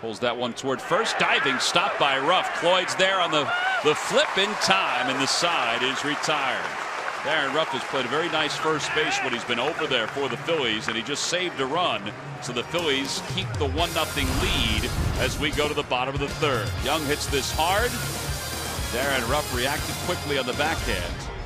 Pulls that one toward first. Diving stop by Ruf. Cloyd's there on the, the flip in time, and the side is retired. Darin Ruf has played a very nice first base when he's been over there for the Phillies, and he just saved a run. So the Phillies keep the 1 0 lead as we go to the bottom of the third. Young hits this hard. Darin Ruf reacted quickly on the backhand.